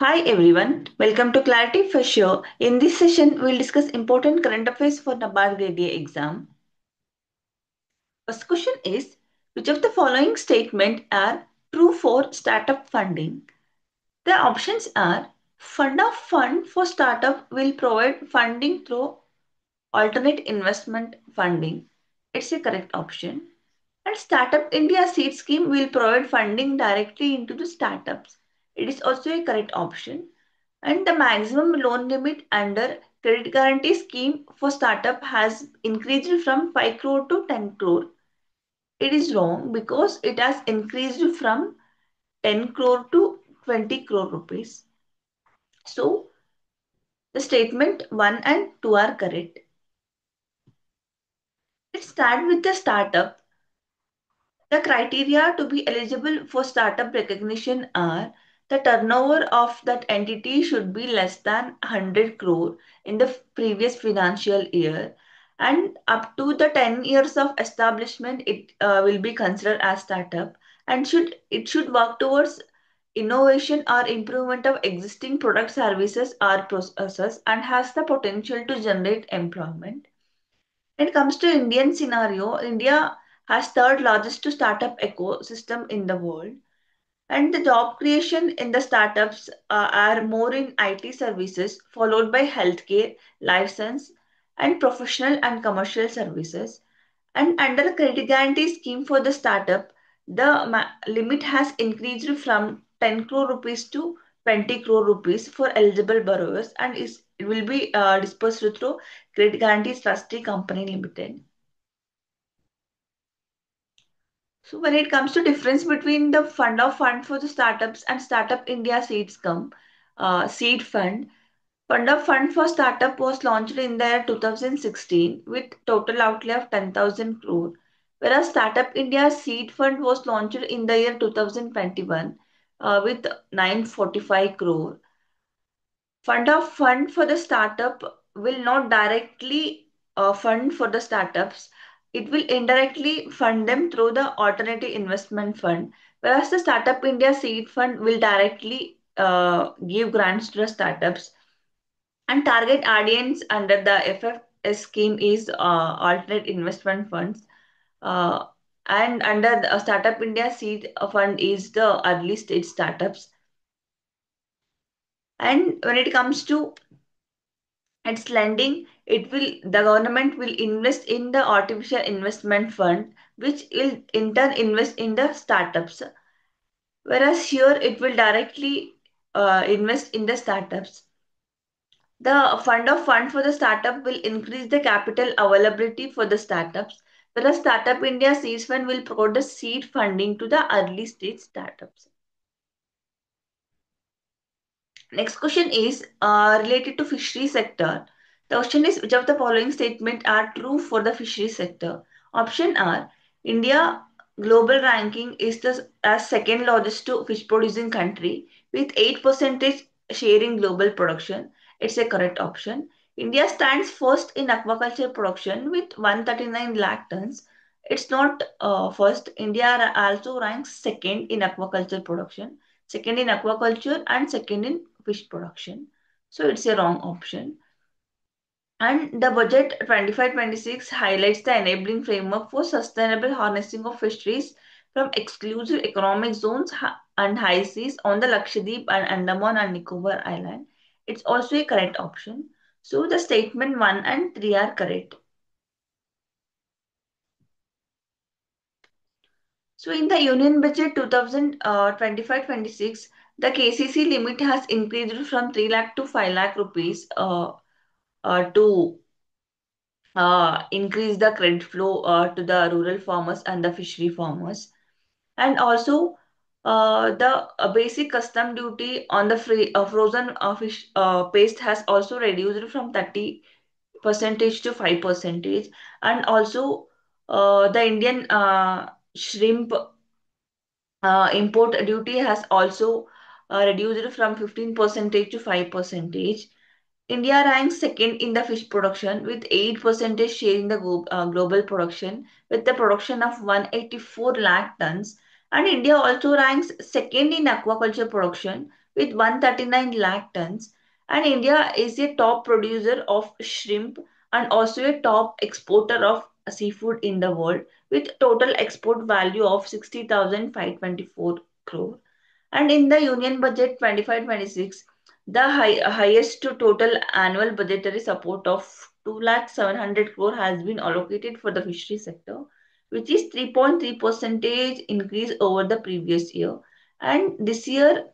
Hi everyone, welcome to Clarity for Sure. In this session, we'll discuss important current affairs for NABARD Grade A exam. First question is, which of the following statement are true for startup funding? The options are, Fund of Fund for Startup will provide funding through alternate investment funding. It's a correct option. And Startup India Seed Scheme will provide funding directly into the startups. It is also a correct option. And the maximum loan limit under credit guarantee scheme for startup has increased from 5 crore to 10 crore. It is wrong because it has increased from 10 crore to 20 crore rupees. So the statement 1 and 2 are correct. Let's start with the startup. The criteria to be eligible for startup recognition are the turnover of that entity should be less than 100 crore in the previous financial year. And up to the 10 years of establishment it uh, will be considered as startup and should it should work towards innovation or improvement of existing product services or processes and has the potential to generate employment. When it comes to indian scenario india has third largest startup ecosystem in the world and the job creation in the startups uh, are more in IT services, followed by healthcare, life science, and professional and commercial services. And under the credit guarantee scheme for the startup, the limit has increased from 10 crore rupees to 20 crore rupees for eligible borrowers and is it will be uh, dispersed through Credit Guarantee Trustee Company Limited. So when it comes to difference between the fund of fund for the startups and Startup India Seed Scheme uh, Seed Fund, Fund of Fund for Startup was launched in the year 2016 with total outlay of 10,000 crore, whereas Startup India Seed Fund was launched in the year 2021 uh, with 945 crore. Fund of Fund for the startup will not directly uh, fund for the startups it will indirectly fund them through the alternative investment fund. Whereas the startup india seed fund will directly uh, give grants to the startups. And target audience under the ffs scheme is uh, alternate investment funds. Uh, and under the uh, startup india seed fund is the early stage startups. And when it comes to its lending it will the government will invest in the artificial investment fund which will in turn invest in the startups. Whereas here it will directly uh, invest in the startups. The fund of fund for the startup will increase the capital availability for the startups. Whereas startup india seeds fund will provide the seed funding to the early stage startups Next question is uh, related to fishery sector. The question is which of the following statement are true for the fishery sector? Option R. India global ranking is the as second largest to fish producing country with 8% share in global production. It's a correct option. India stands first in aquaculture production with 139 lakh tons. It's not uh, first. India also ranks second in aquaculture production second in aquaculture and second in fish production. So it's a wrong option. And the budget 25-26 highlights the enabling framework for sustainable harnessing of fisheries from exclusive economic zones and high seas on the Lakshadweep and Andaman and Nicobar Island. It's also a correct option. So the statement 1 and 3 are correct. So in the Union Budget 2025-26, the KCC limit has increased from 3 lakh to 5 lakh rupees uh, uh, to uh, increase the credit flow uh, to the rural farmers and the fishery farmers. And also uh, the uh, basic custom duty on the free uh, frozen uh, fish uh, paste has also reduced from 30 percentage to 5 percentage. And also uh, the Indian uh, shrimp uh, import duty has also uh, reduced from 15 percentage to 5 percentage. India ranks second in the fish production with 8 percentage share in the glo- uh, global production with the production of 184 lakh tons. And India also ranks second in aquaculture production with 139 lakh tons. And India is a top producer of shrimp and also a top exporter of seafood in the world with total export value of 60,524 crore. And in the Union Budget 25-26, the high, highest to total annual budgetary support of 2 lakh 700 crore has been allocated for the fishery sector, which is 3.3 percentage increase over the previous year. And this year,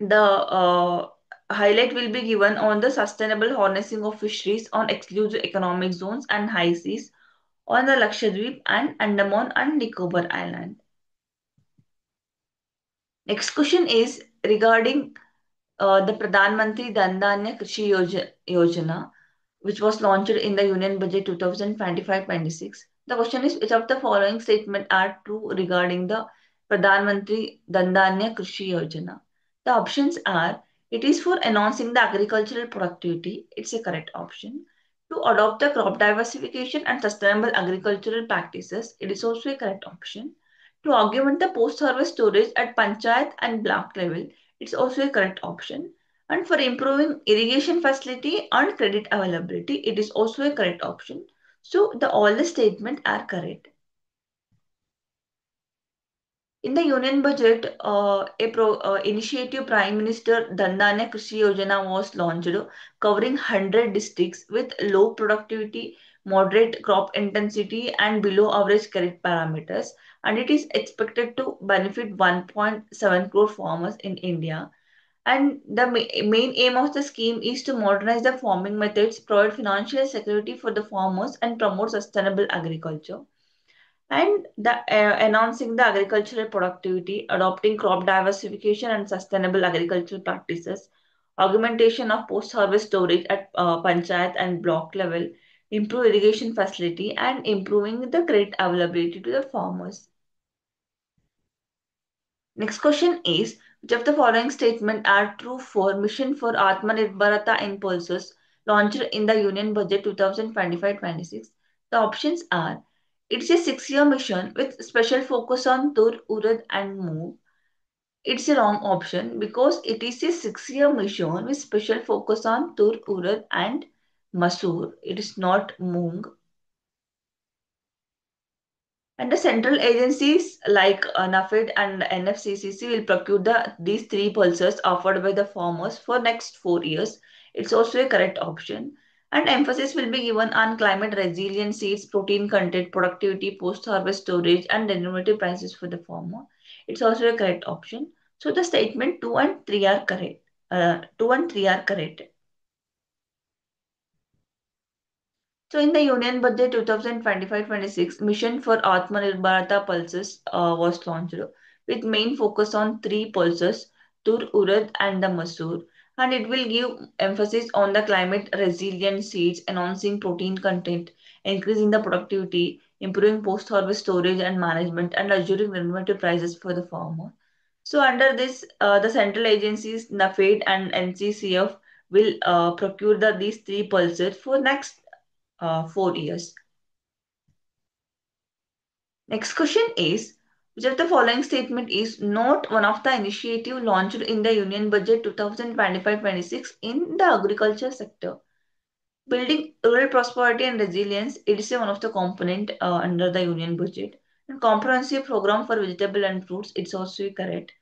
the uh, highlight will be given on the sustainable harnessing of fisheries on exclusive economic zones and high seas on the Lakshadweep and Andaman and Nicobar Island. Next question is regarding uh, the Pradhan Mantri Dhan Dhaanya Krishi Yojana, which was launched in the Union Budget 2025-26. The question is, which of the following statements are true regarding the Pradhan Mantri Dhan Dhaanya Krishi Yojana? The options are, it is for enhancing the agricultural productivity. It's a correct option. To adopt the crop diversification and sustainable agricultural practices. It is also a correct option. To augment the post-harvest storage at panchayat and block level. It's also a correct option. And for improving irrigation facility and credit availability, it is also a correct option. So the all the statements are correct. In the Union Budget, uh, a pro, uh, initiative Prime Minister Dhan Dhaanya Krishi Yojana was launched, covering 100 districts with low productivity, moderate crop intensity, and below average credit parameters. And it is expected to benefit 1.7 crore farmers in India. And the ma- main aim of the scheme is to modernize the farming methods, provide financial security for the farmers, and promote sustainable agriculture and the, uh, announcing the agricultural productivity, adopting crop diversification and sustainable agricultural practices, augmentation of post-harvest storage at uh, panchayat and block level, improve irrigation facility, and improving the credit availability to the farmers. Next question is, which of the following statement are true for Mission for Atmanirbharata in Pulses launched in the Union Budget 2025-26? The options are it's a six-year mission with special focus on Tur, Urad and Moong. It's a wrong option because it is a six-year mission with special focus on Tur, Urad and Masoor. It is not Moong. And the central agencies like uh, NAFED and NFCCC will procure the, these three pulses offered by the farmers for next four years. It's also a correct option and emphasis will be given on climate resilient seeds, protein content, productivity, post-harvest storage, and remunerative prices for the farmer. It's also a correct option. So the statement 2 and 3 are correct. Uh, 2 and 3 are correct. So in the Union Budget 2025-26, Mission for Atmanirbharata Pulses uh, was launched with main focus on three pulses, Tur, Urad and the Masoor and it will give emphasis on the climate resilient seeds, enhancing protein content, increasing the productivity, improving post-harvest storage and management, and assuring remunerative prices for the farmer. So under this, uh, the central agencies, NAFED and NCCF will uh, procure the, these three pulses for next uh, four years. Next question is, which of the following statement is not one of the initiative launched in the Union Budget 2025-26 in the agriculture sector? Building rural prosperity and resilience, it is one of the component uh, under the Union Budget. And comprehensive program for vegetable and fruits, it's also correct.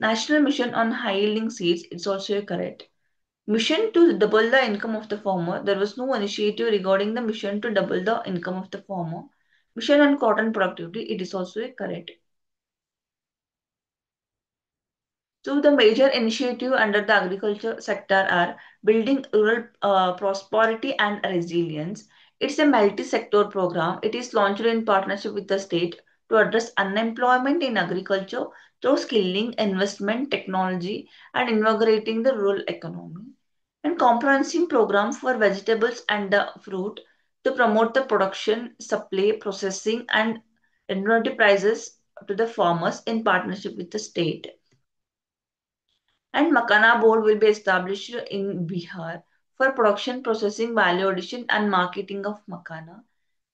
National Mission on High Yielding Seeds, it's also correct. Mission to double the income of the farmer, there was no initiative regarding the mission to double the income of the farmer. Mission on cotton productivity, it is also a correct. So the major initiative under the agriculture sector are building rural uh, prosperity and resilience. It's a multi-sector program. It is launched in partnership with the state to address unemployment in agriculture through skilling, investment, technology, and invigorating the rural economy. And comprehensive program for vegetables and the fruit to promote the production, supply, processing, and remunerative prices to the farmers in partnership with the state and Makhana board will be established in Bihar for production, processing, value addition and marketing of Makhana.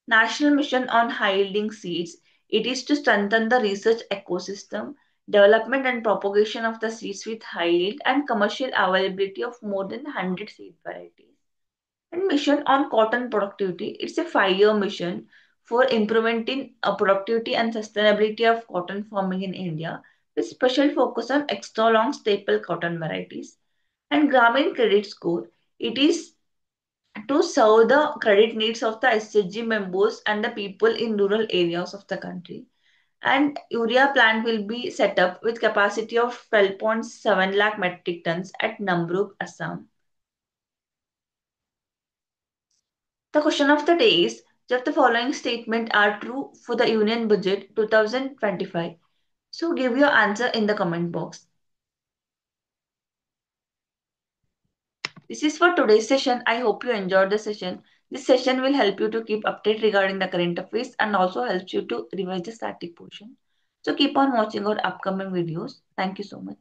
National Mission on High Yielding Seeds. It is to strengthen the research ecosystem, development and propagation of the seeds with high yield, and commercial availability of more than 100 seed varieties. And mission on cotton productivity. It's a five-year mission for improvement in uh, productivity and sustainability of cotton farming in India, with special focus on extra long staple cotton varieties. And Grameen Credit Score. It is to serve the credit needs of the SHG members and the people in rural areas of the country. And urea plant will be set up with capacity of 12.7 lakh metric tons at Namrup, Assam. The question of the day is, if the following statement are true for the Union Budget 2025? So give your answer in the comment box. This is for today's session. I hope you enjoyed the session. This session will help you to keep update regarding the current affairs and also helps you to revise the static portion. So keep on watching our upcoming videos. Thank you so much.